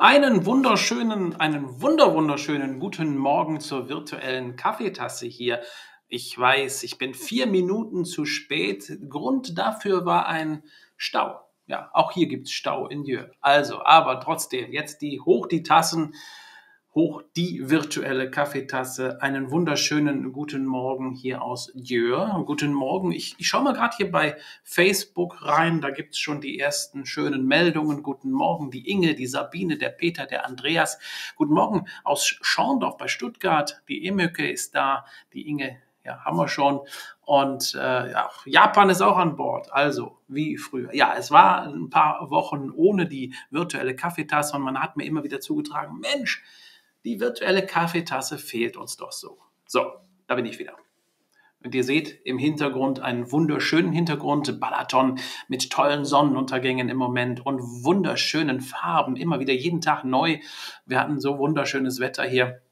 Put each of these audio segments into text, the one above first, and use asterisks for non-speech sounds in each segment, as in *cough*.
einen wunderschönen, einen wunder wunderschönen guten Morgen zur virtuellen Kaffeetasse hier. Ich weiß, ich bin vier Minuten zu spät. Grund dafür war ein Stau. Ja, auch hier gibt es Stau in Jö. Also, aber trotzdem, jetzt die hoch die Tassen hoch die virtuelle Kaffeetasse. Einen wunderschönen guten Morgen hier aus Jör. Guten Morgen. Ich, ich schaue mal gerade hier bei Facebook rein. Da gibt es schon die ersten schönen Meldungen. Guten Morgen, die Inge, die Sabine, der Peter, der Andreas. Guten Morgen aus Schorndorf bei Stuttgart. Die Emöke ist da. Die Inge, ja, haben wir schon. Und äh, ja, Japan ist auch an Bord. Also, wie früher. Ja, es war ein paar Wochen ohne die virtuelle Kaffeetasse und man hat mir immer wieder zugetragen, Mensch, die virtuelle Kaffeetasse fehlt uns doch so. So, da bin ich wieder. Und ihr seht im Hintergrund einen wunderschönen Hintergrund, Balaton mit tollen Sonnenuntergängen im Moment und wunderschönen Farben, immer wieder jeden Tag neu. Wir hatten so wunderschönes Wetter hier.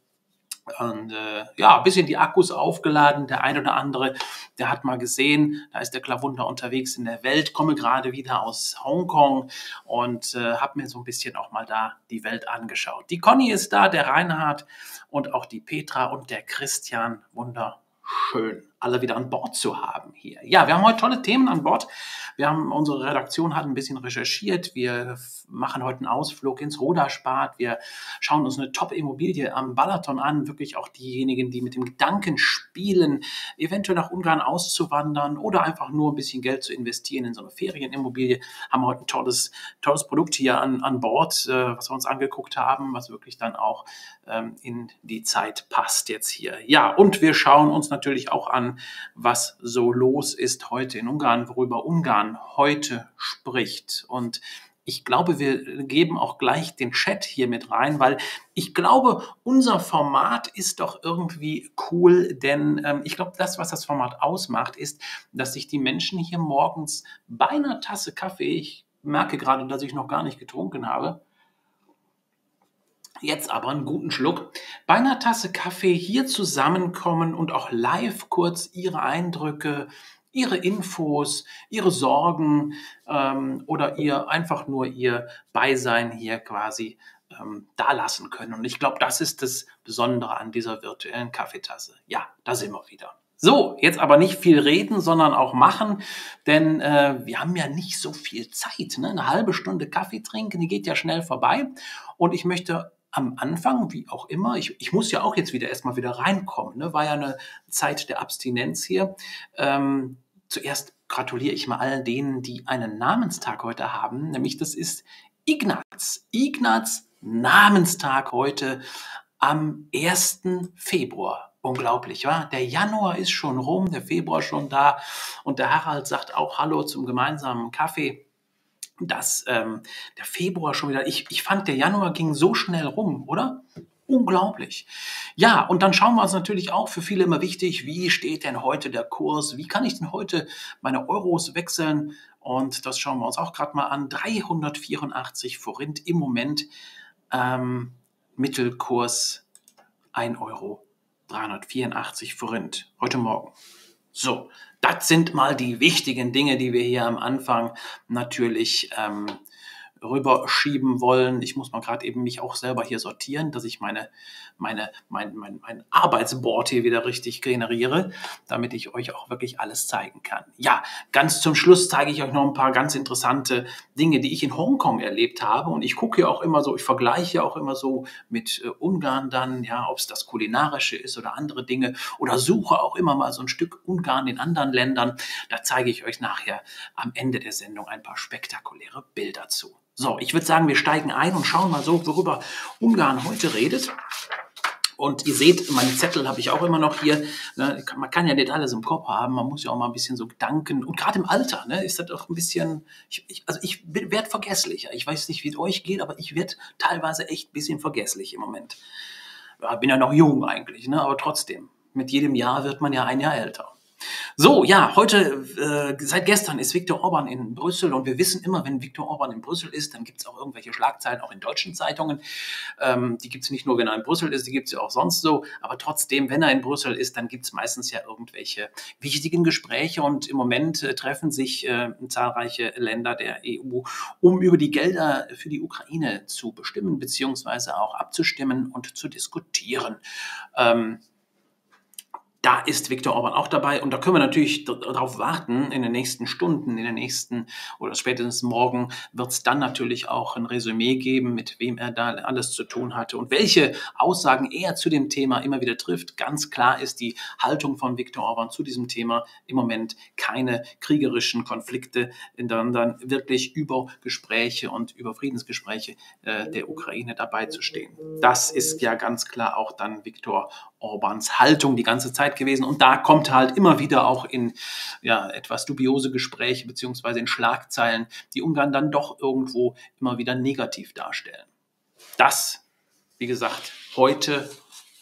Und äh, ja, ein bisschen die Akkus aufgeladen. Der ein oder andere, der hat mal gesehen, da ist der Klavunder unterwegs in der Welt, komme gerade wieder aus Hongkong und äh, habe mir so ein bisschen auch mal da die Welt angeschaut. Die Conny ist da, der Reinhard und auch die Petra und der Christian. Wunderschön alle wieder an Bord zu haben hier. Ja, wir haben heute tolle Themen an Bord. Wir haben, unsere Redaktion hat ein bisschen recherchiert. Wir machen heute einen Ausflug ins Roderspat. Wir schauen uns eine Top-Immobilie am Balaton an. Wirklich auch diejenigen, die mit dem Gedanken spielen, eventuell nach Ungarn auszuwandern oder einfach nur ein bisschen Geld zu investieren in so eine Ferienimmobilie, haben heute ein tolles, tolles Produkt hier an, an Bord, äh, was wir uns angeguckt haben, was wirklich dann auch ähm, in die Zeit passt jetzt hier. Ja, und wir schauen uns natürlich auch an, was so los ist heute in Ungarn, worüber Ungarn heute spricht. Und ich glaube, wir geben auch gleich den Chat hier mit rein, weil ich glaube, unser Format ist doch irgendwie cool, denn ähm, ich glaube, das, was das Format ausmacht, ist, dass sich die Menschen hier morgens bei einer Tasse Kaffee, ich merke gerade, dass ich noch gar nicht getrunken habe, Jetzt aber einen guten Schluck. Bei einer Tasse Kaffee hier zusammenkommen und auch live kurz Ihre Eindrücke, Ihre Infos, Ihre Sorgen ähm, oder ihr einfach nur Ihr Beisein hier quasi ähm, da lassen können. Und ich glaube, das ist das Besondere an dieser virtuellen Kaffeetasse. Ja, da sind wir wieder. So, jetzt aber nicht viel reden, sondern auch machen, denn äh, wir haben ja nicht so viel Zeit. Ne? Eine halbe Stunde Kaffee trinken, die geht ja schnell vorbei. Und ich möchte am Anfang, wie auch immer, ich, ich muss ja auch jetzt wieder erstmal wieder reinkommen, ne? war ja eine Zeit der Abstinenz hier. Ähm, zuerst gratuliere ich mal allen denen, die einen Namenstag heute haben, nämlich das ist Ignaz. Ignaz Namenstag heute am 1. Februar. Unglaublich, wa? Der Januar ist schon rum, der Februar schon da und der Harald sagt auch Hallo zum gemeinsamen Kaffee dass ähm, der Februar schon wieder, ich, ich fand, der Januar ging so schnell rum, oder? Unglaublich. Ja, und dann schauen wir uns natürlich auch für viele immer wichtig, wie steht denn heute der Kurs? Wie kann ich denn heute meine Euros wechseln? Und das schauen wir uns auch gerade mal an. 384 Forint im Moment. Ähm, Mittelkurs 1 Euro. 384 Forint. Heute Morgen. So, das sind mal die wichtigen Dinge, die wir hier am Anfang natürlich ähm, rüberschieben wollen. Ich muss mal gerade eben mich auch selber hier sortieren, dass ich meine, meine, mein, mein, mein Arbeitsboard hier wieder richtig generiere, damit ich euch auch wirklich alles zeigen kann. Ja, ganz zum Schluss zeige ich euch noch ein paar ganz interessante Dinge, die ich in Hongkong erlebt habe. Und ich gucke ja auch immer so, ich vergleiche auch immer so mit äh, Ungarn dann, ja, ob es das kulinarische ist oder andere Dinge oder suche auch immer mal so ein Stück Ungarn in anderen Ländern. Da zeige ich euch nachher am Ende der Sendung ein paar spektakuläre Bilder zu. So, ich würde sagen, wir steigen ein und schauen mal so, worüber Ungarn heute redet. Und ihr seht, meine Zettel habe ich auch immer noch hier. Ne, man kann ja nicht alles im Kopf haben, man muss ja auch mal ein bisschen so Gedanken. Und gerade im Alter ne, ist das auch ein bisschen, ich, ich, also ich werde vergesslicher. Ich weiß nicht, wie es euch geht, aber ich werde teilweise echt ein bisschen vergesslich im Moment. Ja, bin ja noch jung eigentlich, ne, aber trotzdem, mit jedem Jahr wird man ja ein Jahr älter. So, ja, heute, äh, seit gestern ist Viktor Orban in Brüssel und wir wissen immer, wenn Viktor Orban in Brüssel ist, dann gibt es auch irgendwelche Schlagzeilen, auch in deutschen Zeitungen. Ähm, die gibt es nicht nur, wenn er in Brüssel ist, die gibt es ja auch sonst so. Aber trotzdem, wenn er in Brüssel ist, dann gibt es meistens ja irgendwelche wichtigen Gespräche und im Moment äh, treffen sich äh, zahlreiche Länder der EU, um über die Gelder für die Ukraine zu bestimmen, beziehungsweise auch abzustimmen und zu diskutieren. Ähm, da ist Viktor Orban auch dabei und da können wir natürlich darauf warten, in den nächsten Stunden, in den nächsten oder spätestens morgen wird es dann natürlich auch ein Resümee geben, mit wem er da alles zu tun hatte und welche Aussagen er zu dem Thema immer wieder trifft. Ganz klar ist die Haltung von Viktor Orban zu diesem Thema im Moment keine kriegerischen Konflikte, sondern wirklich über Gespräche und über Friedensgespräche äh, der Ukraine dabei zu stehen. Das ist ja ganz klar auch dann Viktor Orbans Haltung die ganze Zeit gewesen. Und da kommt halt immer wieder auch in ja, etwas dubiose Gespräche beziehungsweise in Schlagzeilen, die Ungarn dann doch irgendwo immer wieder negativ darstellen. Das, wie gesagt, heute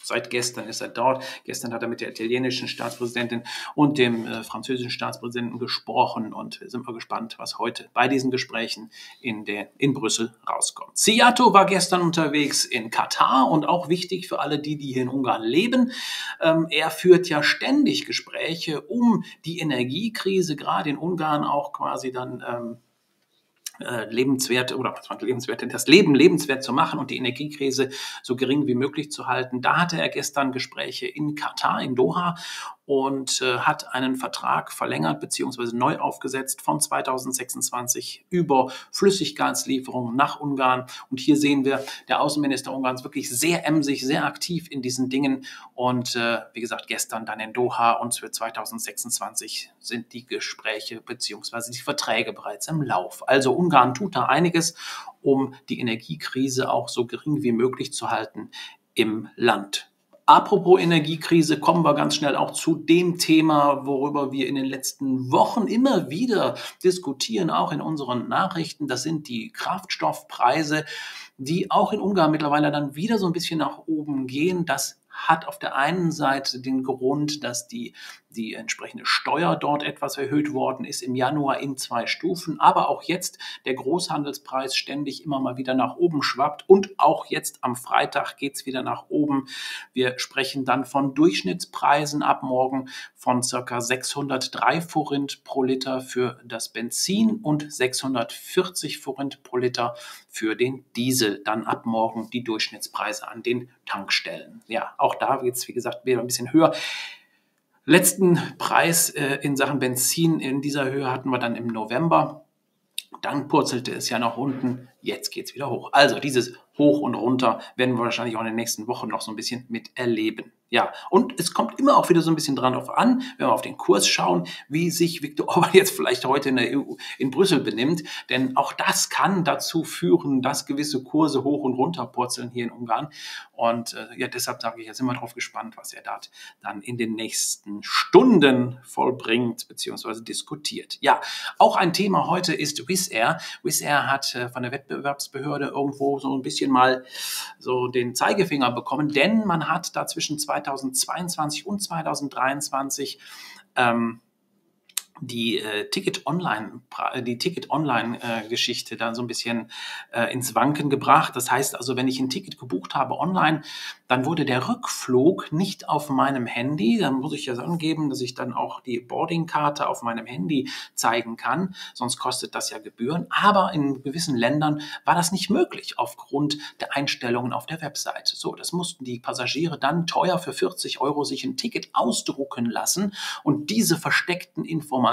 Seit gestern ist er dort. Gestern hat er mit der italienischen Staatspräsidentin und dem äh, französischen Staatspräsidenten gesprochen und wir sind mal gespannt, was heute bei diesen Gesprächen in, der, in Brüssel rauskommt. Siato war gestern unterwegs in Katar und auch wichtig für alle die, die hier in Ungarn leben. Ähm, er führt ja ständig Gespräche um die Energiekrise, gerade in Ungarn auch quasi dann ähm, äh, lebenswert oder lebenswert, das Leben lebenswert zu machen und die Energiekrise so gering wie möglich zu halten. Da hatte er gestern Gespräche in Katar, in Doha und äh, hat einen Vertrag verlängert bzw. neu aufgesetzt von 2026 über Flüssiggaslieferungen nach Ungarn. Und hier sehen wir, der Außenminister Ungarns wirklich sehr emsig, sehr aktiv in diesen Dingen. Und äh, wie gesagt, gestern dann in Doha und für 2026 sind die Gespräche bzw. die Verträge bereits im Lauf. Also Ungarn tut da einiges, um die Energiekrise auch so gering wie möglich zu halten im Land. Apropos Energiekrise, kommen wir ganz schnell auch zu dem Thema, worüber wir in den letzten Wochen immer wieder diskutieren, auch in unseren Nachrichten. Das sind die Kraftstoffpreise, die auch in Ungarn mittlerweile dann wieder so ein bisschen nach oben gehen. Das hat auf der einen Seite den Grund, dass die die entsprechende Steuer dort etwas erhöht worden ist im Januar in zwei Stufen, aber auch jetzt der Großhandelspreis ständig immer mal wieder nach oben schwappt und auch jetzt am Freitag geht es wieder nach oben. Wir sprechen dann von Durchschnittspreisen ab morgen von circa 603 Forint pro Liter für das Benzin und 640 Forint pro Liter für den Diesel. Dann ab morgen die Durchschnittspreise an den Tankstellen. Ja, auch da wird es, wie gesagt, wieder ein bisschen höher. Letzten Preis äh, in Sachen Benzin in dieser Höhe hatten wir dann im November. Dann purzelte es ja nach unten. Jetzt geht es wieder hoch. Also dieses Hoch und Runter werden wir wahrscheinlich auch in den nächsten Wochen noch so ein bisschen miterleben. Ja, und es kommt immer auch wieder so ein bisschen dran auf an, wenn wir auf den Kurs schauen, wie sich Viktor *laughs* Orban jetzt vielleicht heute in der EU in Brüssel benimmt. Denn auch das kann dazu führen, dass gewisse Kurse hoch und runter purzeln hier in Ungarn. Und äh, ja, deshalb sage ich jetzt immer drauf gespannt, was er dort dann in den nächsten Stunden vollbringt bzw. diskutiert. Ja, auch ein Thema heute ist Wizz Air. Wizz Air hat äh, von der Wettbewerbsbehörde irgendwo so ein bisschen mal so den Zeigefinger bekommen, denn man hat da zwischen zwei 2022 und 2023 ähm, die äh, Ticket Online, die Ticket Online äh, Geschichte dann so ein bisschen äh, ins Wanken gebracht. Das heißt also, wenn ich ein Ticket gebucht habe online, dann wurde der Rückflug nicht auf meinem Handy. Dann muss ich ja angeben, dass ich dann auch die Boardingkarte auf meinem Handy zeigen kann. Sonst kostet das ja Gebühren. Aber in gewissen Ländern war das nicht möglich aufgrund der Einstellungen auf der Webseite. So, das mussten die Passagiere dann teuer für 40 Euro sich ein Ticket ausdrucken lassen und diese versteckten Informationen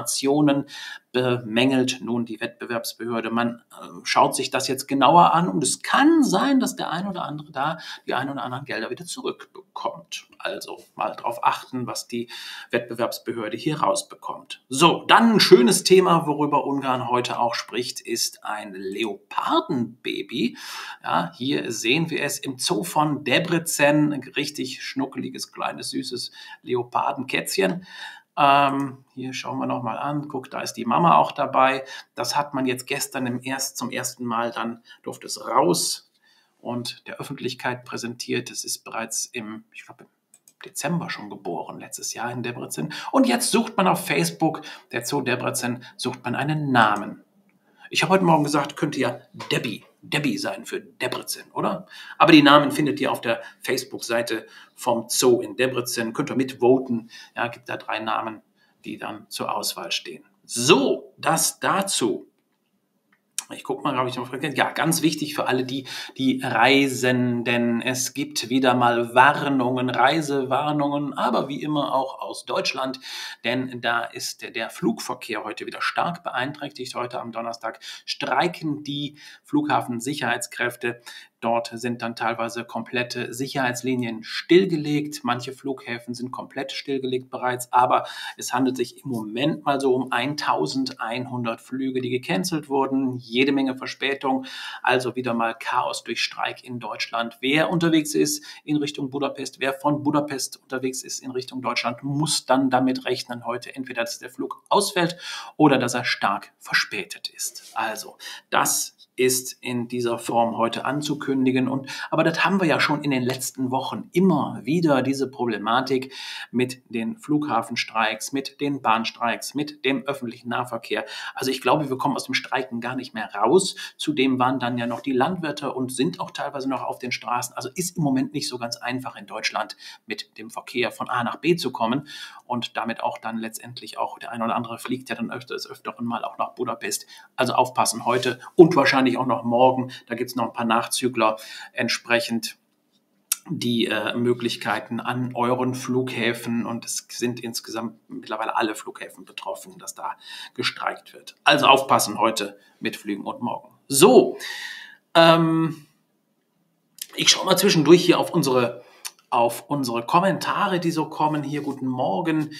bemängelt nun die Wettbewerbsbehörde. Man äh, schaut sich das jetzt genauer an und es kann sein, dass der ein oder andere da die ein oder anderen Gelder wieder zurückbekommt. Also mal darauf achten, was die Wettbewerbsbehörde hier rausbekommt. So, dann ein schönes Thema, worüber Ungarn heute auch spricht, ist ein Leopardenbaby. Ja, hier sehen wir es im Zoo von Debrecen, ein richtig schnuckeliges, kleines, süßes Leopardenkätzchen. Ähm, hier schauen wir nochmal an. Guck, da ist die Mama auch dabei. Das hat man jetzt gestern im erst, zum ersten Mal, dann durfte es raus und der Öffentlichkeit präsentiert. Das ist bereits im, ich glaube, Dezember schon geboren, letztes Jahr in Debrecen. Und jetzt sucht man auf Facebook, der Zoo Debrecen, sucht man einen Namen. Ich habe heute Morgen gesagt, könnte ja Debbie, Debbie sein für Debrecen, oder? Aber die Namen findet ihr auf der Facebook-Seite vom Zoo in Debrecen. Könnt ihr mitvoten. Ja, gibt da drei Namen, die dann zur Auswahl stehen. So, das dazu. Ich gucke mal, glaube ich, noch. Ja, ganz wichtig für alle, die, die reisen, denn es gibt wieder mal Warnungen, Reisewarnungen, aber wie immer auch aus Deutschland, denn da ist der, Flugverkehr heute wieder stark beeinträchtigt. Heute am Donnerstag streiken die Flughafensicherheitskräfte. Dort sind dann teilweise komplette Sicherheitslinien stillgelegt. Manche Flughäfen sind komplett stillgelegt bereits, aber es handelt sich im Moment mal so um 1100 Flüge, die gecancelt wurden. Jede Menge Verspätung, also wieder mal Chaos durch Streik in Deutschland. Wer unterwegs ist in Richtung Budapest, wer von Budapest unterwegs ist in Richtung Deutschland, muss dann damit rechnen heute entweder, dass der Flug ausfällt oder dass er stark verspätet ist. Also das ist in dieser Form heute anzukündigen. Und, aber das haben wir ja schon in den letzten Wochen immer wieder, diese Problematik mit den Flughafenstreiks, mit den Bahnstreiks, mit dem öffentlichen Nahverkehr. Also ich glaube, wir kommen aus dem Streiken gar nicht mehr raus. Zudem waren dann ja noch die Landwirte und sind auch teilweise noch auf den Straßen. Also ist im Moment nicht so ganz einfach in Deutschland mit dem Verkehr von A nach B zu kommen und damit auch dann letztendlich auch der ein oder andere fliegt ja dann öfters, öfteren mal auch nach Budapest. Also aufpassen heute und wahrscheinlich wahrscheinlich auch noch morgen. Da gibt es noch ein paar Nachzügler entsprechend die äh, Möglichkeiten an euren Flughäfen und es sind insgesamt mittlerweile alle Flughäfen betroffen, dass da gestreikt wird. Also aufpassen heute mit Flügen und morgen. So, ähm, ich schaue mal zwischendurch hier auf unsere auf unsere Kommentare, die so kommen. Hier guten Morgen.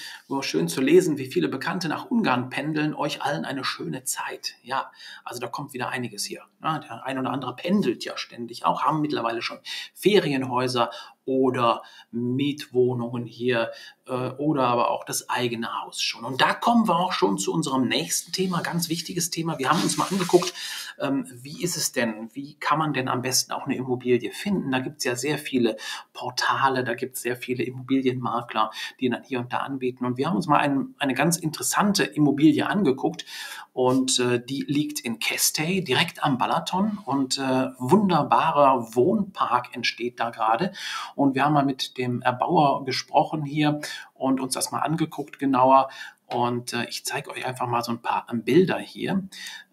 Schön zu lesen, wie viele Bekannte nach Ungarn pendeln. Euch allen eine schöne Zeit. Ja, also da kommt wieder einiges hier. Ja, der ein oder andere pendelt ja ständig auch, haben mittlerweile schon Ferienhäuser oder Mietwohnungen hier äh, oder aber auch das eigene Haus schon. Und da kommen wir auch schon zu unserem nächsten Thema, ganz wichtiges Thema. Wir haben uns mal angeguckt, ähm, wie ist es denn, wie kann man denn am besten auch eine Immobilie finden? Da gibt es ja sehr viele Portale, da gibt es sehr viele Immobilienmakler, die dann hier und da anbieten. Und wir haben uns mal ein, eine ganz interessante Immobilie angeguckt und äh, die liegt in Kestey, direkt am Balaton und äh, wunderbarer Wohnpark entsteht da gerade. Und wir haben mal mit dem Erbauer gesprochen hier und uns das mal angeguckt genauer. Und äh, ich zeige euch einfach mal so ein paar Bilder hier.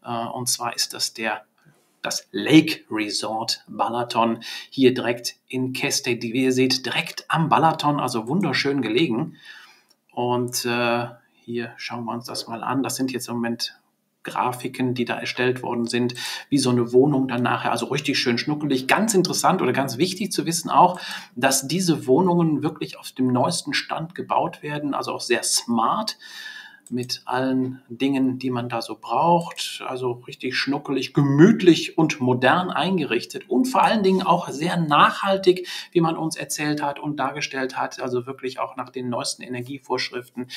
Äh, und zwar ist das der das Lake Resort Balaton hier direkt in Keste, die ihr seht, direkt am Balaton, also wunderschön gelegen. Und äh, hier schauen wir uns das mal an. Das sind jetzt im Moment Grafiken, die da erstellt worden sind, wie so eine Wohnung dann nachher, also richtig schön schnuckelig. Ganz interessant oder ganz wichtig zu wissen auch, dass diese Wohnungen wirklich auf dem neuesten Stand gebaut werden, also auch sehr smart mit allen Dingen, die man da so braucht. Also richtig schnuckelig, gemütlich und modern eingerichtet und vor allen Dingen auch sehr nachhaltig, wie man uns erzählt hat und dargestellt hat. Also wirklich auch nach den neuesten Energievorschriften.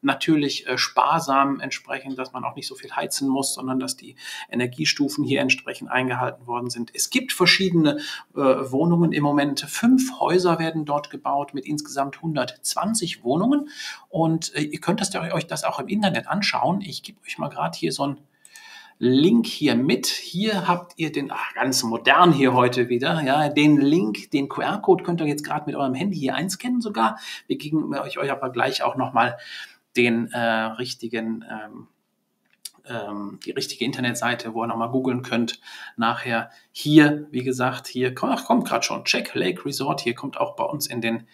Natürlich äh, sparsam entsprechend, dass man auch nicht so viel heizen muss, sondern dass die Energiestufen hier entsprechend eingehalten worden sind. Es gibt verschiedene äh, Wohnungen im Moment. Fünf Häuser werden dort gebaut mit insgesamt 120 Wohnungen. Und äh, ihr könnt das, euch das auch im Internet anschauen. Ich gebe euch mal gerade hier so einen Link hier mit. Hier habt ihr den, ach, ganz modern hier heute wieder, ja, den Link, den QR-Code könnt ihr jetzt gerade mit eurem Handy hier einscannen sogar. Wir geben euch, euch aber gleich auch nochmal den äh, richtigen ähm, ähm, die richtige Internetseite, wo ihr nochmal googeln könnt. Nachher hier, wie gesagt, hier ach, kommt gerade schon Check Lake Resort. Hier kommt auch bei uns in den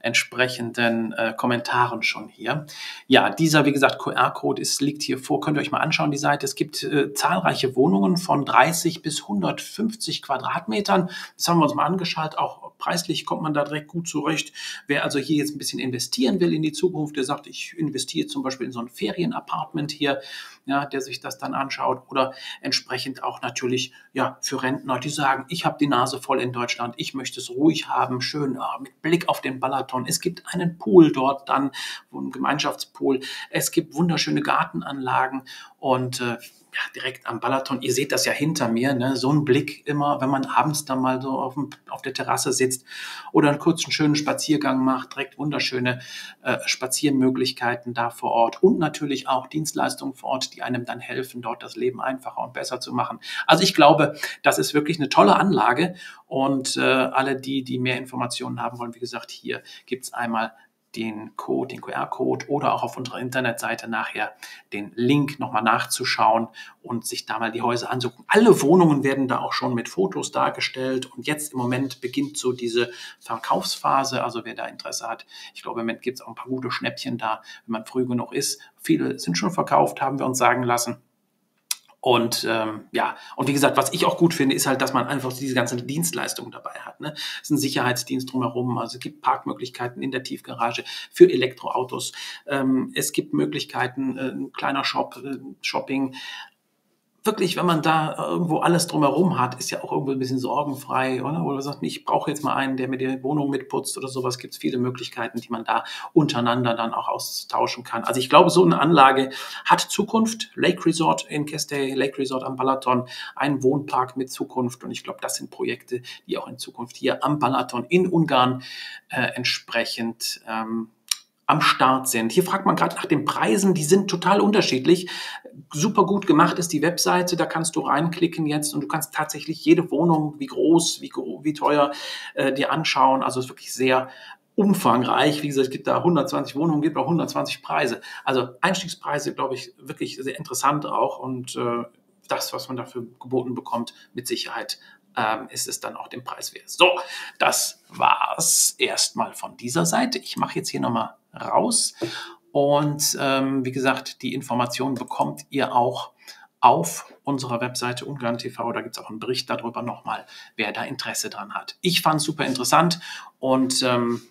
entsprechenden äh, Kommentaren schon hier. Ja, dieser, wie gesagt, QR-Code liegt hier vor. Könnt ihr euch mal anschauen, die Seite. Es gibt äh, zahlreiche Wohnungen von 30 bis 150 Quadratmetern. Das haben wir uns mal angeschaut. Auch preislich kommt man da direkt gut zurecht. Wer also hier jetzt ein bisschen investieren will in die Zukunft, der sagt, ich investiere zum Beispiel in so ein Ferienapartment hier, ja, der sich das dann anschaut oder entsprechend auch natürlich ja für Rentner, die sagen, ich habe die Nase voll in Deutschland, ich möchte es ruhig haben, schön ah, mit Blick auf den Balaton. Es gibt einen Pool dort dann, einen Gemeinschaftspool. Es gibt wunderschöne Gartenanlagen und äh, ja, direkt am Balaton. Ihr seht das ja hinter mir, ne? so ein Blick immer, wenn man abends dann mal so auf, dem, auf der Terrasse sitzt oder einen kurzen schönen Spaziergang macht, direkt wunderschöne äh, Spaziermöglichkeiten da vor Ort und natürlich auch Dienstleistungen vor Ort, die einem dann helfen, dort das Leben einfacher und besser zu machen. Also ich glaube, das ist wirklich eine tolle Anlage und äh, alle die, die mehr Informationen haben wollen, wie gesagt, hier gibt's einmal den Code, den QR-Code oder auch auf unserer Internetseite nachher den Link nochmal nachzuschauen und sich da mal die Häuser anzugucken. Alle Wohnungen werden da auch schon mit Fotos dargestellt und jetzt im Moment beginnt so diese Verkaufsphase. Also wer da Interesse hat, ich glaube, im Moment gibt es auch ein paar gute Schnäppchen da, wenn man früh genug ist. Viele sind schon verkauft, haben wir uns sagen lassen. Und ähm, ja, und wie gesagt, was ich auch gut finde, ist halt, dass man einfach diese ganzen Dienstleistungen dabei hat. Ne? Es ist ein Sicherheitsdienst drumherum, also es gibt Parkmöglichkeiten in der Tiefgarage für Elektroautos. Ähm, es gibt Möglichkeiten, äh, ein kleiner Shop, äh, Shopping, wirklich, wenn man da irgendwo alles drumherum hat, ist ja auch irgendwo ein bisschen sorgenfrei, oder? Oder sagt, ich brauche jetzt mal einen, der mir die Wohnung mitputzt oder sowas. Gibt es viele Möglichkeiten, die man da untereinander dann auch austauschen kann. Also ich glaube, so eine Anlage hat Zukunft. Lake Resort in Kestey, Lake Resort am Balaton, ein Wohnpark mit Zukunft. Und ich glaube, das sind Projekte, die auch in Zukunft hier am Balaton in Ungarn äh, entsprechend ähm, am Start sind. Hier fragt man gerade nach den Preisen, die sind total unterschiedlich. Super gut gemacht ist die Webseite, da kannst du reinklicken jetzt und du kannst tatsächlich jede Wohnung, wie groß, wie, wie teuer, äh, dir anschauen. Also es ist wirklich sehr umfangreich. Wie gesagt, es gibt da 120 Wohnungen, gibt auch 120 Preise. Also Einstiegspreise, glaube ich, wirklich sehr interessant auch und äh, das, was man dafür geboten bekommt, mit Sicherheit ähm, ist es dann auch den Preis wert. So, das war's erstmal von dieser Seite. Ich mache jetzt hier nochmal raus und ähm, wie gesagt, die Informationen bekommt ihr auch auf unserer Webseite Ungarn TV. Da gibt es auch einen Bericht darüber nochmal, wer da Interesse dran hat. Ich fand es super interessant und ähm,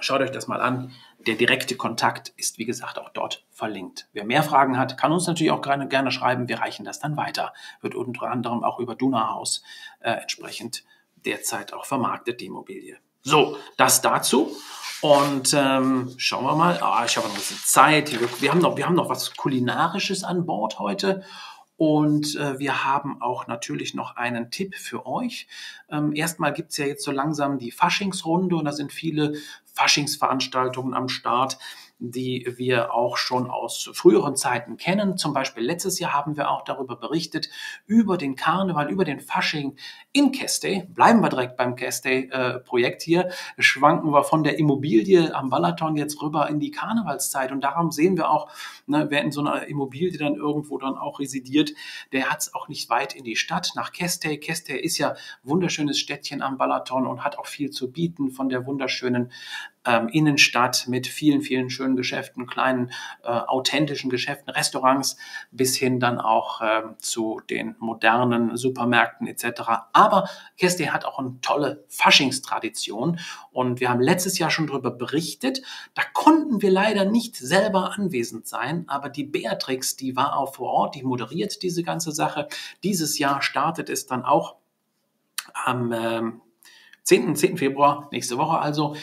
schaut euch das mal an. Der direkte Kontakt ist, wie gesagt, auch dort verlinkt. Wer mehr Fragen hat, kann uns natürlich auch gerne, gerne schreiben. Wir reichen das dann weiter. Wird unter anderem auch über Dunahaus äh, entsprechend derzeit auch vermarktet, die Immobilie. So, das dazu. Und ähm, schauen wir mal. Ah, ich habe noch ein bisschen Zeit. Wir haben, noch, wir haben noch was Kulinarisches an Bord heute. Und äh, wir haben auch natürlich noch einen Tipp für euch. Ähm, erstmal gibt's ja jetzt so langsam die Faschingsrunde und da sind viele Faschingsveranstaltungen am Start die wir auch schon aus früheren Zeiten kennen. Zum Beispiel letztes Jahr haben wir auch darüber berichtet, über den Karneval, über den Fasching in Kestey. Bleiben wir direkt beim Kestey-Projekt hier. Schwanken wir von der Immobilie am Balaton jetzt rüber in die Karnevalszeit. Und darum sehen wir auch, ne, wer in so einer Immobilie dann irgendwo dann auch residiert, der hat es auch nicht weit in die Stadt, nach Kestey. Kestey ist ja wunderschönes Städtchen am Balaton und hat auch viel zu bieten von der wunderschönen ähm, Innenstadt mit vielen, vielen schönen Geschäften, kleinen äh, authentischen Geschäften, Restaurants bis hin dann auch äh, zu den modernen Supermärkten etc. Aber Keste hat auch eine tolle Faschingstradition und wir haben letztes Jahr schon darüber berichtet. Da konnten wir leider nicht selber anwesend sein, aber die Beatrix, die war auch vor Ort, die moderiert diese ganze Sache. Dieses Jahr startet es dann auch am ähm, 10. 10. Februar, nächste Woche also,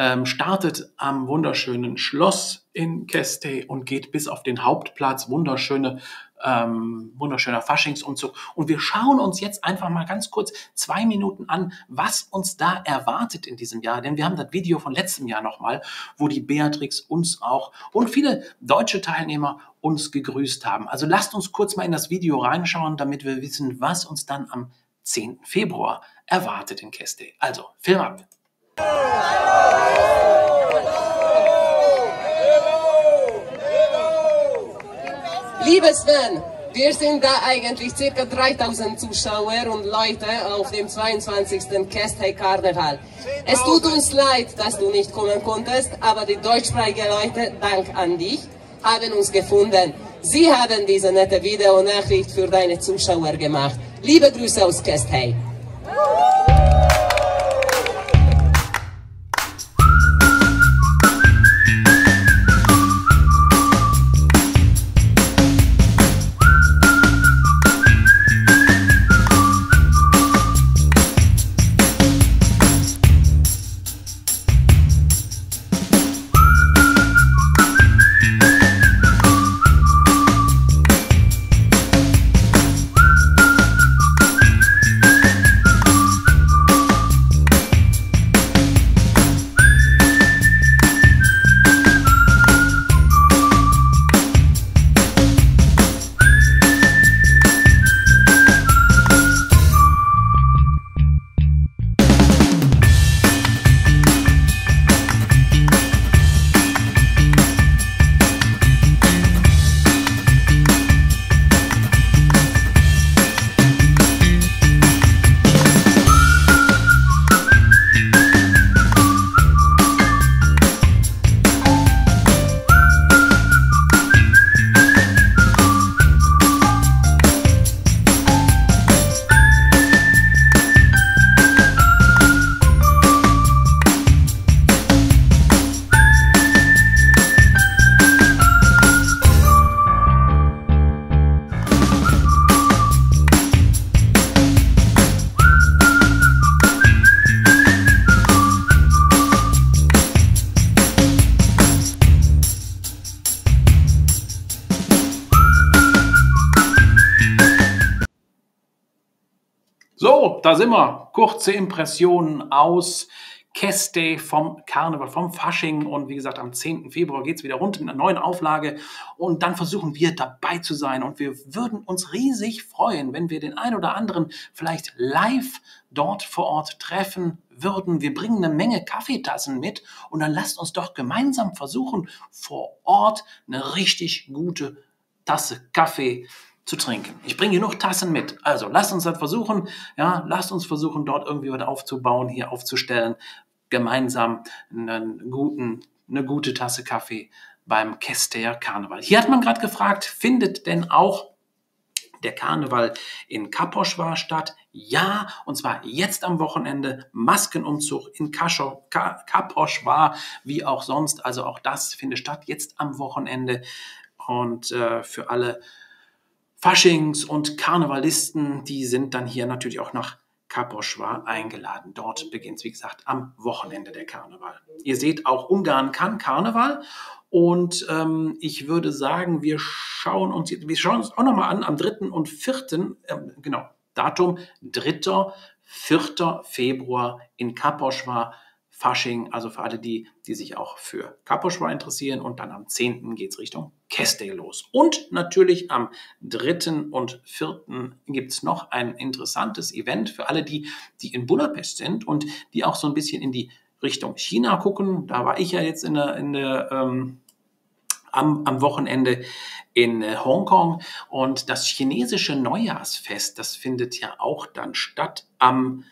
ähm, startet am wunderschönen Schloss in Kestey und geht bis auf den Hauptplatz. Wunderschöne, ähm, wunderschöner Faschingsumzug. Und wir schauen uns jetzt einfach mal ganz kurz zwei Minuten an, was uns da erwartet in diesem Jahr. Denn wir haben das Video von letztem Jahr nochmal, wo die Beatrix uns auch und viele deutsche Teilnehmer uns gegrüßt haben. Also lasst uns kurz mal in das Video reinschauen, damit wir wissen, was uns dann am 10. Februar erwartet in Keste. Also, Film ab! Liebe Sven, wir sind da eigentlich circa 3000 Zuschauer und Leute auf dem 22. Kesthay Karneval. Es tut uns leid, dass du nicht kommen konntest, aber die deutschsprachigen Leute, dank an dich, haben uns gefunden. Sie haben diese nette Videonachricht für deine Zuschauer gemacht. Liebe Grüße aus Kesthay. Da sind wir. Kurze Impressionen aus Keste vom Karneval, vom Fasching. Und wie gesagt, am 10. Februar geht es wieder rund in einer neuen Auflage. Und dann versuchen wir dabei zu sein. Und wir würden uns riesig freuen, wenn wir den einen oder anderen vielleicht live dort vor Ort treffen würden. Wir bringen eine Menge Kaffeetassen mit. Und dann lasst uns doch gemeinsam versuchen, vor Ort eine richtig gute Tasse Kaffee zu trinken. Ich bringe genug Tassen mit. Also lasst uns das versuchen. Ja, lasst uns versuchen, dort irgendwie was aufzubauen, hier aufzustellen. Gemeinsam einen guten, eine gute Tasse Kaffee beim Kester Karneval. Hier hat man gerade gefragt, findet denn auch der Karneval in Kaposchwar statt? Ja, und zwar jetzt am Wochenende. Maskenumzug in Kaposchwar, wie auch sonst. Also auch das findet statt jetzt am Wochenende. Und äh, für alle Faschings- und Karnevalisten, die sind dann hier natürlich auch nach Kaposchwa eingeladen. Dort beginnt es, wie gesagt, am Wochenende der Karneval. Ihr seht, auch Ungarn kann Karneval. Und ähm, ich würde sagen, wir schauen uns, wir schauen uns auch nochmal an am 3. und 4. Äh, genau, Datum 3. 4. Februar in Kaposchwa Fasching, also für alle die, die sich auch für Kaposchwa interessieren. Und dann am 10. geht es Richtung Keste los. Und natürlich am 3. und 4. gibt es noch ein interessantes Event für alle die, die in Budapest sind und die auch so ein bisschen in die Richtung China gucken. Da war ich ja jetzt in der, in der ähm, am, am Wochenende in äh, Hongkong. Und das chinesische Neujahrsfest, das findet ja auch dann statt am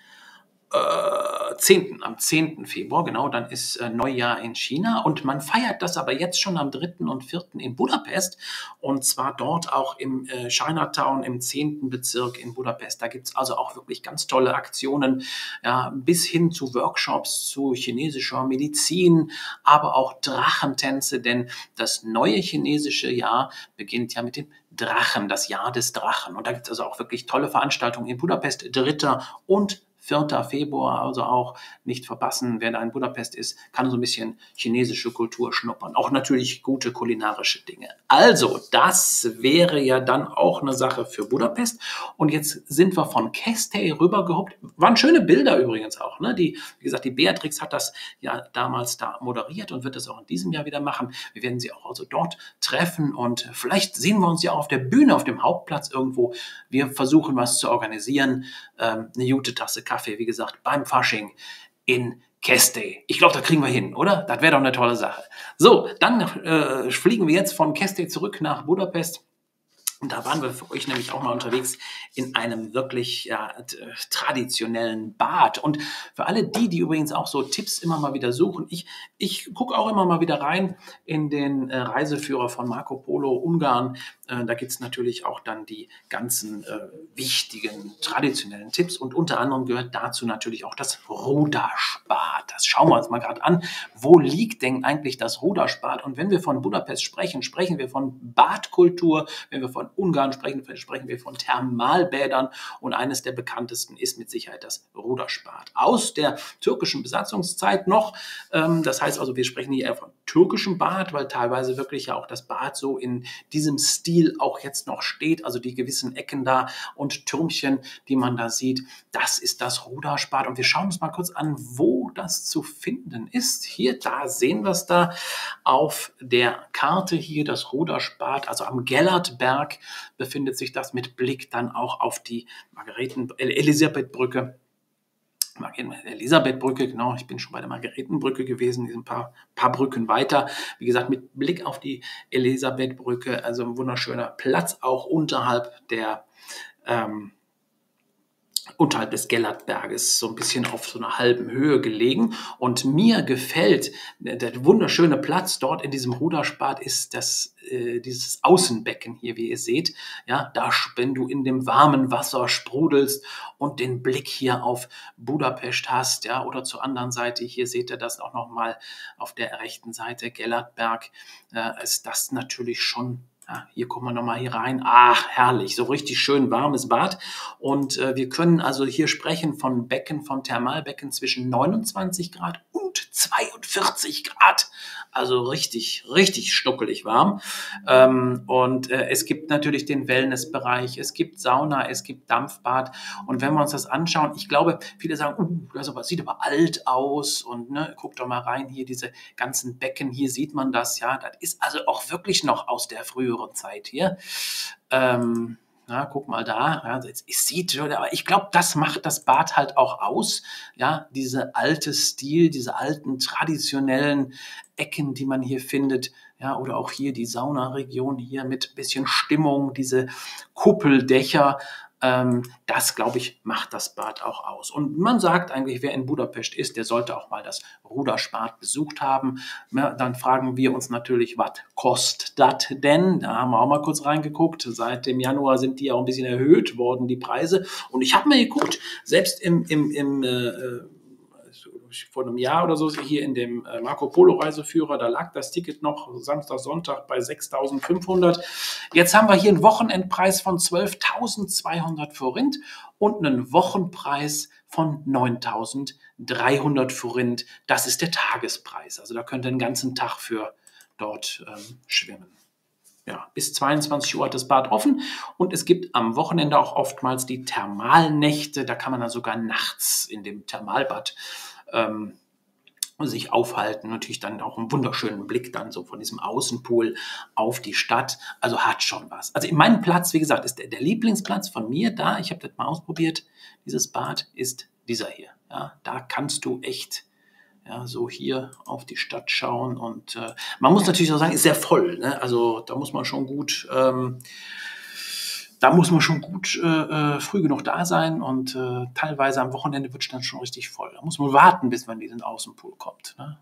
äh, 10. am 10. Februar, genau, dann ist äh, Neujahr in China und man feiert das aber jetzt schon am 3. und 4. in Budapest und zwar dort auch im äh, Chinatown im 10. Bezirk in Budapest. Da gibt es also auch wirklich ganz tolle Aktionen, ja, bis hin zu Workshops zu chinesischer Medizin, aber auch Drachentänze, denn das neue chinesische Jahr beginnt ja mit dem Drachen, das Jahr des Drachen. Und da gibt es also auch wirklich tolle Veranstaltungen in Budapest, 3. und 4. Februar, also auch nicht verpassen. Wer da in Budapest ist, kann so ein bisschen chinesische Kultur schnuppern. Auch natürlich gute kulinarische Dinge. Also, das wäre ja dann auch eine Sache für Budapest. Und jetzt sind wir von Kestey rübergehoppt. Waren schöne Bilder übrigens auch. Ne? Die, wie gesagt, die Beatrix hat das ja damals da moderiert und wird das auch in diesem Jahr wieder machen. Wir werden sie auch also dort treffen und vielleicht sehen wir uns ja auf der Bühne, auf dem Hauptplatz irgendwo. Wir versuchen was zu organisieren. Ähm, eine gute Tasse Kaffee Kaffee, wie gesagt, beim Fasching in Keste. Ich glaube, da kriegen wir hin, oder? Das wäre doch eine tolle Sache. So, dann äh, fliegen wir jetzt von Keste zurück nach Budapest. Und da waren wir für euch nämlich auch mal unterwegs in einem wirklich ja, traditionellen Bad. Und für alle die, die übrigens auch so Tipps immer mal wieder suchen, ich, ich gucke auch immer mal wieder rein in den äh, Reiseführer von Marco Polo Ungarn. Äh, da gibt es natürlich auch dann die ganzen äh, wichtigen traditionellen Tipps. Und unter anderem gehört dazu natürlich auch das Rudersbad. Das schauen wir uns mal gerade an. Wo liegt denn eigentlich das Rudersbad? Und wenn wir von Budapest sprechen, sprechen wir von Badkultur. Wenn wir von Ungarn sprechen, sprechen wir von Thermalbädern und eines der bekanntesten ist mit Sicherheit das Rudersbad. Aus der türkischen Besatzungszeit noch, ähm, das heißt also, wir sprechen hier eher von türkischem Bad, weil teilweise wirklich ja auch das Bad so in diesem Stil auch jetzt noch steht, also die gewissen Ecken da und Türmchen, die man da sieht, das ist das Rudersbad und wir schauen uns mal kurz an, wo das zu finden ist. Hier, da sehen wir es da auf der Karte hier, das Rudersbad, also am Gellertberg befindet sich das mit Blick dann auch auf die Margareten Elisabethbrücke. Elisabethbrücke, genau, ich bin schon bei der Margaretenbrücke gewesen, die sind ein paar, paar Brücken weiter. Wie gesagt, mit Blick auf die Elisabethbrücke, also ein wunderschöner Platz auch unterhalb der ähm, unterhalb des Gellertberges, so ein bisschen auf so einer halben Höhe gelegen. Und mir gefällt der wunderschöne Platz dort in diesem Ruderspat ist das, äh, dieses Außenbecken hier, wie ihr seht. Ja, da, wenn du in dem warmen Wasser sprudelst und den Blick hier auf Budapest hast, ja, oder zur anderen Seite, hier seht ihr das auch nochmal auf der rechten Seite, Gellertberg, äh, ist das natürlich schon Ja, hier kommen wir nochmal hier rein. Ach, herrlich, so richtig schön warmes Bad. Und äh, wir können also hier sprechen von Becken, von Thermalbecken zwischen 29 Grad und 42 Grad. Also richtig, richtig stuckelig warm. Ähm, und äh, es gibt natürlich den Wellnessbereich, es gibt Sauna, es gibt Dampfbad. Und wenn wir uns das anschauen, ich glaube, viele sagen, uh, das sieht aber alt aus. Und ne, guckt doch mal rein, hier diese ganzen Becken, hier sieht man das, ja. Das ist also auch wirklich noch aus der früheren Zeit hier. Ähm, na, guck mal da, ja, es sieht schon, aber ich glaube, das macht das Bad halt auch aus. Ja, diese alte Stil, diese alten traditionellen Ecken, die man hier findet. Ja, oder auch hier die Saunaregion hier mit bisschen Stimmung, diese Kuppeldächer. Ähm, das, glaube ich, macht das Bad auch aus. Und man sagt eigentlich, wer in Budapest ist, der sollte auch mal das Rudersbad besucht haben. Ja, dann fragen wir uns natürlich, was kostet das denn? Da haben wir auch mal kurz reingeguckt. Seit dem Januar sind die auch ein bisschen erhöht worden, die Preise. Und ich habe mir geguckt, selbst im, im, im äh, vor einem Jahr oder so hier in dem äh, Marco Polo Reiseführer, da lag das Ticket noch Samstag, Sonntag bei 6.500. Jetzt haben wir hier einen Wochenendpreis von 12.200 Forint und einen Wochenpreis von 9.300 Forint. Das ist der Tagespreis. Also da könnt ihr den ganzen Tag für dort ähm, schwimmen. Ja, bis 22 Uhr hat das Bad offen und es gibt am Wochenende auch oftmals die Thermalnächte. Da kann man dann sogar nachts in dem Thermalbad ähm, sich aufhalten. Natürlich dann auch einen wunderschönen Blick dann so von diesem Außenpool auf die Stadt. Also hat schon was. Also in meinem Platz, wie gesagt, ist der, der Lieblingsplatz von mir da. Ich habe das mal ausprobiert. Dieses Bad ist dieser hier. Ja, da kannst du echt ja, so hier auf die Stadt schauen. Und äh, man muss natürlich auch sagen, ist sehr voll. Ne? Also da muss man schon gut ähm, da muss man schon gut äh, äh, früh genug da sein und äh, teilweise am Wochenende wird es dann schon richtig voll. Da muss man warten, bis man in den Außenpool kommt. Ne?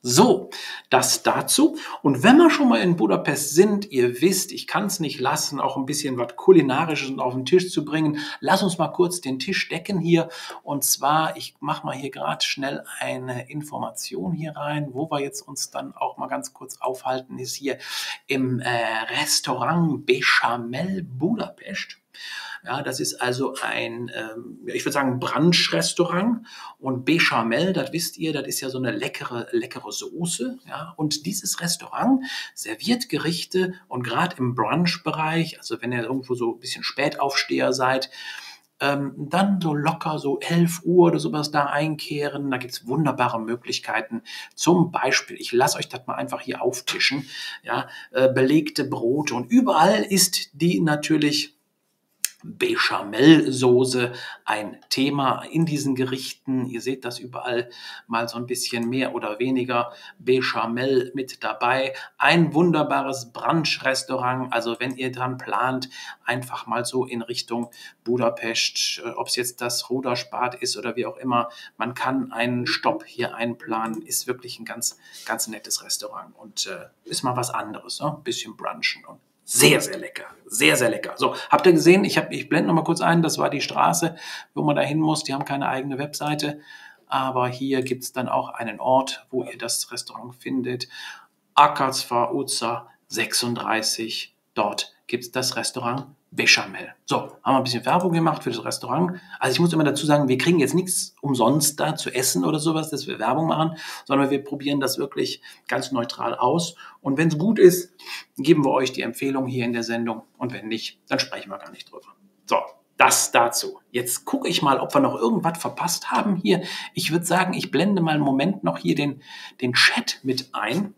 So, das dazu. Und wenn wir schon mal in Budapest sind, ihr wisst, ich kann es nicht lassen, auch ein bisschen was Kulinarisches auf den Tisch zu bringen. Lass uns mal kurz den Tisch decken hier. Und zwar, ich mache mal hier gerade schnell eine Information hier rein, wo wir jetzt uns dann auch mal ganz kurz aufhalten, ist hier im äh, Restaurant Bechamel Budapest. Ja, das ist also ein, ähm, ich würde sagen, Brunch-Restaurant. Und Bechamel, das wisst ihr, das ist ja so eine leckere, leckere Soße. Ja, und dieses Restaurant serviert Gerichte und gerade im Brunch-Bereich, also wenn ihr irgendwo so ein bisschen Spätaufsteher seid, ähm, dann so locker so 11 Uhr oder sowas da einkehren. Da gibt's wunderbare Möglichkeiten. Zum Beispiel, ich lasse euch das mal einfach hier auftischen, ja, äh, belegte Brote und überall ist die natürlich Bechamelsoße ein Thema in diesen Gerichten. Ihr seht das überall mal so ein bisschen mehr oder weniger Bechamel mit dabei. Ein wunderbares Brunch-Restaurant. Also wenn ihr dran plant, einfach mal so in Richtung Budapest, äh, ob es jetzt das Ruderspat ist oder wie auch immer, man kann einen Stopp hier einplanen. Ist wirklich ein ganz, ganz nettes Restaurant und äh, ist mal was anderes. Ne? Bisschen brunchen und sehr, sehr lecker. Sehr, sehr lecker. So, habt ihr gesehen? Ich, hab, ich blende noch mal kurz ein. Das war die Straße, wo man da hin muss. Die haben keine eigene Webseite. Aber hier gibt es dann auch einen Ort, wo ihr das Restaurant findet. Akazfa Uza 36. Dort gibt es das Restaurant Bechamel. So, haben wir ein bisschen Werbung gemacht für das Restaurant. Also ich muss immer dazu sagen, wir kriegen jetzt nichts umsonst da zu essen oder sowas, dass wir Werbung machen, sondern wir probieren das wirklich ganz neutral aus. Und wenn es gut ist, geben wir euch die Empfehlung hier in der Sendung. Und wenn nicht, dann sprechen wir gar nicht drüber. So, das dazu. Jetzt gucke ich mal, ob wir noch irgendwas verpasst haben hier. Ich würde sagen, ich blende mal einen Moment noch hier den, den Chat mit ein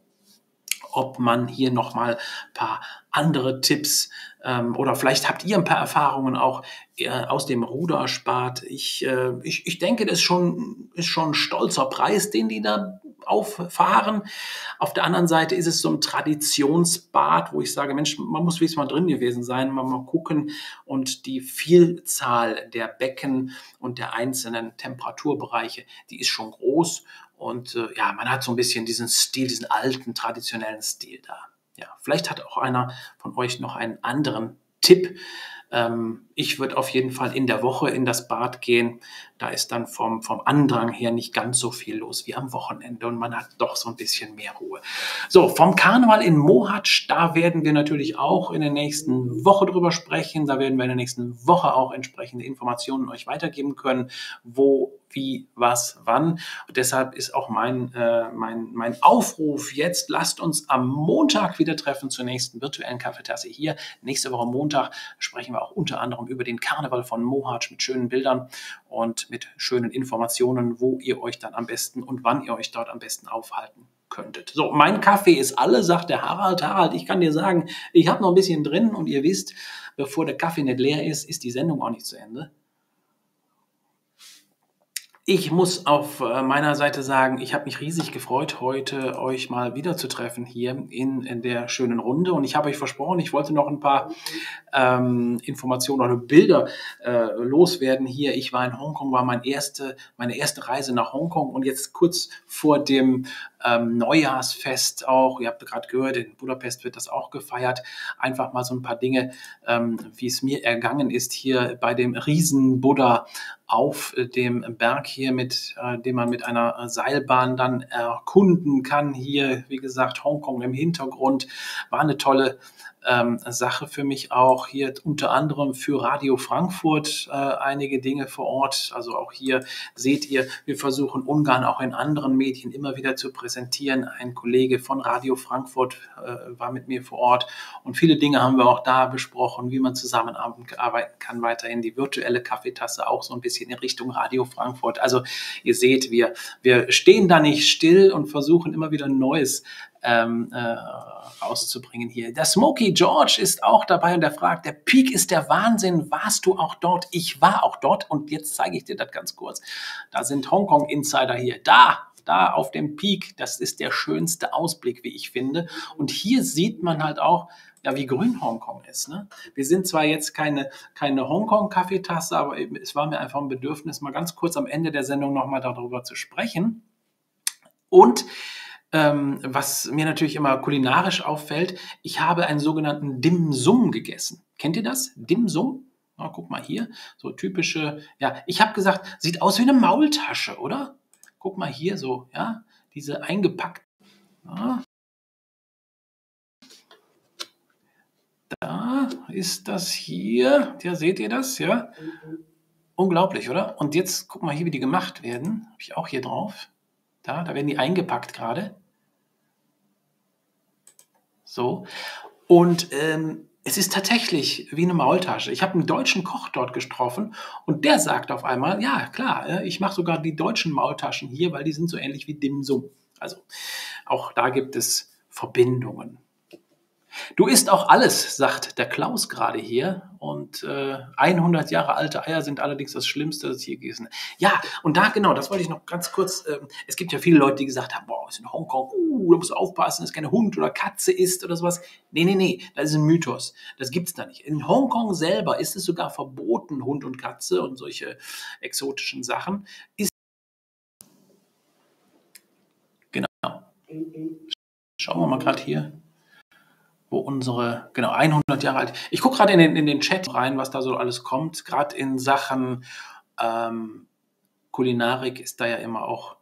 ob man hier nochmal ein paar andere Tipps ähm, oder vielleicht habt ihr ein paar Erfahrungen auch äh, aus dem Ruderspart. Ich, äh, ich, ich denke, das ist schon, ist schon ein stolzer Preis, den die da auffahren. Auf der anderen Seite ist es so ein Traditionsbad, wo ich sage, Mensch, man muss wenigstens mal drin gewesen sein, mal, mal gucken und die Vielzahl der Becken und der einzelnen Temperaturbereiche, die ist schon groß und äh, ja, man hat so ein bisschen diesen Stil, diesen alten, traditionellen Stil da. Ja, vielleicht hat auch einer von euch noch einen anderen Tipp. Ähm, ich würde auf jeden Fall in der Woche in das Bad gehen. Da ist dann vom, vom Andrang her nicht ganz so viel los wie am Wochenende und man hat doch so ein bisschen mehr Ruhe. So, vom Karneval in Mohatsch, da werden wir natürlich auch in der nächsten Woche drüber sprechen. Da werden wir in der nächsten Woche auch entsprechende Informationen euch weitergeben können, wo wie, was, wann. Und deshalb ist auch mein, äh, mein, mein Aufruf jetzt, lasst uns am Montag wieder treffen zur nächsten virtuellen Kaffeetasse hier. Nächste Woche Montag sprechen wir auch unter anderem über den Karneval von Mohatsch mit schönen Bildern und mit schönen Informationen, wo ihr euch dann am besten und wann ihr euch dort am besten aufhalten könntet. So, mein Kaffee ist alle, sagt der Harald. Harald, ich kann dir sagen, ich habe noch ein bisschen drin und ihr wisst, bevor der Kaffee nicht leer ist, ist die Sendung auch nicht zu Ende. Ich muss auf äh, meiner Seite sagen, ich habe mich riesig gefreut, heute euch mal wieder zu treffen hier in, in der schönen Runde. Und ich habe euch versprochen, ich wollte noch ein paar ähm, Informationen oder Bilder äh, loswerden hier. Ich war in Hongkong, war mein erste, meine erste Reise nach Hongkong und jetzt kurz vor dem ähm, Neujahrsfest auch. Ihr habt gerade gehört, in Budapest wird das auch gefeiert. Einfach mal so ein paar Dinge, ähm, wie es mir ergangen ist hier bei dem Riesen-Buddha auf dem Berg hier, mit äh, dem man mit einer Seilbahn dann erkunden kann. Hier, wie gesagt, Hongkong im Hintergrund. War eine tolle ähm, Sache für mich auch hier unter anderem für Radio Frankfurt äh, einige Dinge vor Ort. Also auch hier seht ihr, wir versuchen Ungarn auch in anderen Medien immer wieder zu präsentieren. Ein Kollege von Radio Frankfurt äh, war mit mir vor Ort und viele Dinge haben wir auch da besprochen, wie man zusammenarbeiten kann weiterhin. Die virtuelle Kaffeetasse auch so ein bisschen in Richtung Radio Frankfurt. Also ihr seht, wir, wir stehen da nicht still und versuchen immer wieder Neues ähm, äh, rauszubringen hier. Der Smokey George ist auch dabei und er fragt, der Peak ist der Wahnsinn. Warst du auch dort? Ich war auch dort und jetzt zeige ich dir das ganz kurz. Da sind Hongkong Insider hier. Da, da auf dem Peak, das ist der schönste Ausblick, wie ich finde. Und hier sieht man halt auch, ja, wie grün Hongkong ist. Ne? Wir sind zwar jetzt keine, keine Hongkong-Kaffeetasse, aber es war mir einfach ein Bedürfnis, mal ganz kurz am Ende der Sendung nochmal darüber zu sprechen. Und ähm, was mir natürlich immer kulinarisch auffällt, ich habe einen sogenannten Dim Sum gegessen. Kennt ihr das? Dim Sum? Oh, guck mal hier, so typische, ja, ich habe gesagt, sieht aus wie eine Maultasche, oder? Guck mal hier so, ja, diese eingepackt. Ja. Da ist das hier, ja, seht ihr das, ja? Unglaublich, oder? Und jetzt guck mal hier, wie die gemacht werden. Habe ich auch hier drauf. Da, da werden die eingepackt gerade. So. Und ähm, es ist tatsächlich wie eine Maultasche. Ich habe einen deutschen Koch dort getroffen und der sagt auf einmal, ja klar, ich mache sogar die deutschen Maultaschen hier, weil die sind so ähnlich wie Dim Sum. Also auch da gibt es Verbindungen. Du isst auch alles, sagt der Klaus gerade hier. Und äh, 100 Jahre alte Eier sind allerdings das Schlimmste, das hier gegessen. Ja, und da genau, das wollte ich noch ganz kurz. Äh, es gibt ja viele Leute, die gesagt haben, boah, ist in Hongkong, uh, da musst du aufpassen, dass keine Hund oder Katze isst oder sowas. Nee, nee, nee, das ist ein Mythos. Das gibt's da nicht. In Hongkong selber ist es sogar verboten, Hund und Katze und solche exotischen Sachen. Ist genau. Schauen wir mal gerade hier wo unsere, genau, 100 Jahre alt. Ich gucke gerade in den, in den Chat rein, was da so alles kommt. Gerade in Sachen ähm, Kulinarik ist da ja immer auch,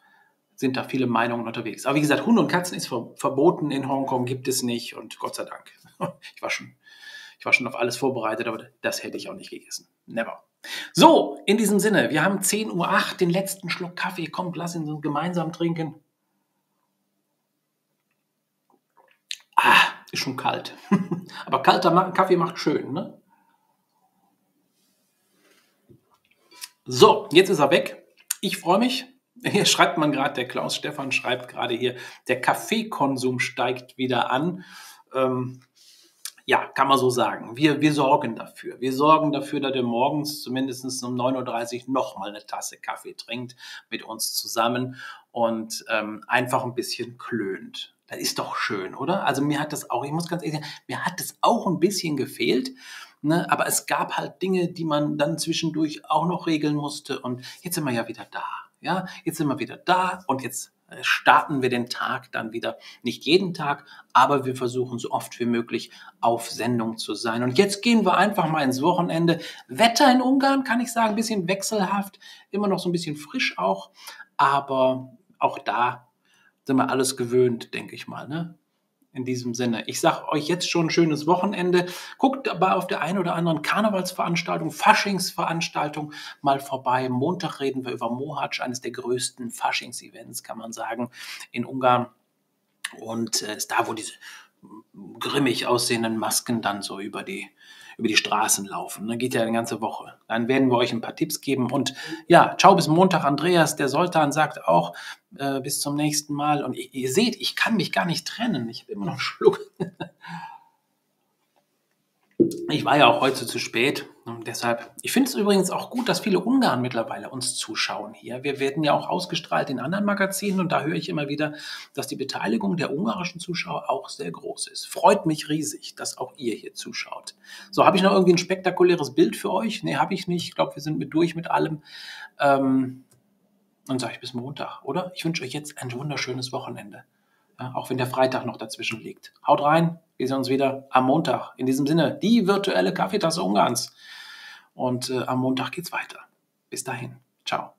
sind da viele Meinungen unterwegs. Aber wie gesagt, Hunde und Katzen ist ver verboten in Hongkong, gibt es nicht und Gott sei Dank. *laughs* Ich war schon, ich war schon auf alles vorbereitet, aber das hätte ich auch nicht gegessen. Never. So, in diesem Sinne, wir haben 10.08 Uhr, den letzten Schluck Kaffee. Kommt, lass ihn gemeinsam trinken. Ah, ist schon kalt. *laughs* Aber kalter Kaffee macht schön, ne? So, jetzt ist er weg. Ich freue mich. Hier schreibt man gerade, der Klaus Stefan schreibt gerade hier, der Kaffeekonsum steigt wieder an. Ähm, ja, kann man so sagen. Wir, wir sorgen dafür. Wir sorgen dafür, dass er morgens zumindest um 9.30 Uhr nochmal eine Tasse Kaffee trinkt mit uns zusammen und ähm, einfach ein bisschen klönt. Das ist doch schön, oder? Also mir hat das auch, ich muss ganz ehrlich sagen, mir hat das auch ein bisschen gefehlt. Ne? Aber es gab halt Dinge, die man dann zwischendurch auch noch regeln musste. Und jetzt sind wir ja wieder da. Ja, jetzt sind wir wieder da und jetzt äh, starten wir den Tag dann wieder. Nicht jeden Tag, aber wir versuchen so oft wie möglich auf Sendung zu sein. Und jetzt gehen wir einfach mal ins Wochenende. Wetter in Ungarn, kann ich sagen, ein bisschen wechselhaft, immer noch so ein bisschen frisch auch, aber auch da sind wir alles gewöhnt, denke ich mal. Ne? In diesem Sinne. Ich sage euch jetzt schon ein schönes Wochenende. Guckt aber auf der einen oder anderen Karnevalsveranstaltung, Faschingsveranstaltung mal vorbei. Montag reden wir über Mohac, eines der größten Faschings-Events, kann man sagen, in Ungarn. Und äh, ist da, wo diese grimmig aussehenden Masken dann so über die über die Straßen laufen. Dann geht ja eine ganze Woche. Dann werden wir euch ein paar Tipps geben. Und ja, ciao bis Montag, Andreas. Der Soltan sagt auch äh, bis zum nächsten Mal. Und ihr, ihr seht, ich kann mich gar nicht trennen. Ich habe immer noch einen Schluck. *laughs* Ich war ja auch heute zu spät. Und deshalb, ich finde es übrigens auch gut, dass viele Ungarn mittlerweile uns zuschauen hier. Wir werden ja auch ausgestrahlt in anderen Magazinen und da höre ich immer wieder, dass die Beteiligung der ungarischen Zuschauer auch sehr groß ist. Freut mich riesig, dass auch ihr hier zuschaut. So, habe ich noch irgendwie ein spektakuläres Bild für euch? Nee, habe ich nicht. Ich glaube, wir sind mit durch mit allem. Ähm, dann sage ich bis Montag, oder? Ich wünsche euch jetzt ein wunderschönes Wochenende. Ja, auch wenn der Freitag noch dazwischen liegt. Haut rein, wir sehen uns wieder am Montag. In diesem Sinne, die virtuelle Kaffeetasse Ungarns. Und äh, am Montag geht's weiter. Bis dahin. Ciao.